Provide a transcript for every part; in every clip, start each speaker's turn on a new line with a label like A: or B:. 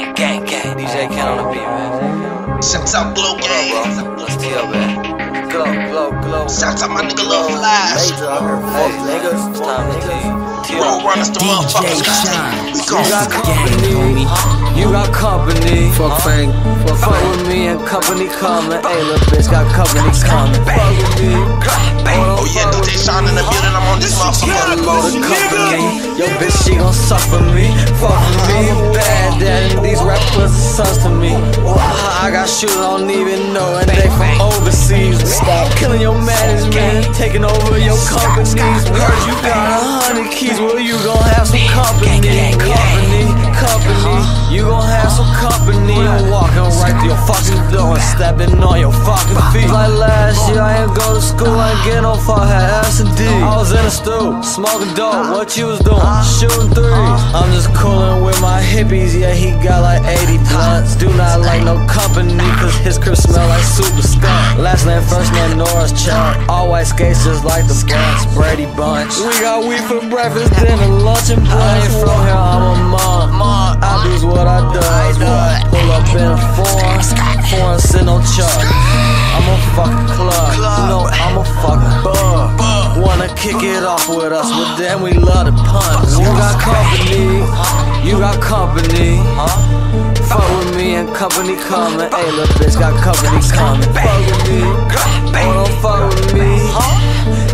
A: gang, gang, gang. DJ Kenn on the beat, man.
B: Shouts out
A: Glo
B: Gang.
A: bro? Let's tell, man. Glow, glow, glow.
B: Shouts out my nigga Lil Flash.
A: Hey, niggas, it's time to tell.
B: Roll runners the motherfuckers. We
A: You
B: gon'
A: got company, you got company.
C: Fuck Fang, fuck
A: Fuck
C: Fang.
A: with me and company coming. Hey, little bitch got company coming. Fuck with me.
B: Oh yeah, DJ Sean in the building. I'm on this motherfucker.
A: Load of company. Yo, bitch, she gon' suffer me. Fuck with me. I don't even know, and they from overseas. Stop killing your management, taking over your companies. Heard you got a hundred keys, well, you gon' have some company. Company, company. You gon' have some company. I'm walking right through your fucking door and stepping on your fucking feet. Like last year, I ain't go to school, I ain't get no uh-huh. fuck, had ass and D. I was in the stoop, smoking dope, uh-huh. what you was doing? Shooting threes. I'm just coolin' with my hippies, yeah, he got like 80 blunts. Do not like no company, cause his crib smell like super skunk. Last name, first name, Norris Chuck. All white skates just like the Bunch, Brady Bunch. We got weed for breakfast, dinner, lunch, and brunch. I ain't from here, I'm a mom. I do's what I does. Pull up in a foreign, foreign sit on chuck. I'm a fucking club, you know I'm a fucking bug. Kick it off with us, but then we love to punch. You got company, you got company. Fuck with me and company coming. Hey, little bitch got company coming. Fuck with me, oh don't fuck with me.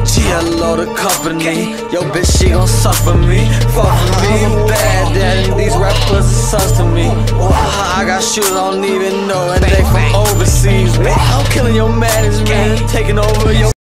A: G a load of company. Yo, bitch, she gon' suck for me. Fuck with me, bad daddy. These rappers are sons to me. I got shoes I don't even know, and they from overseas. I'm killing your management, taking over your.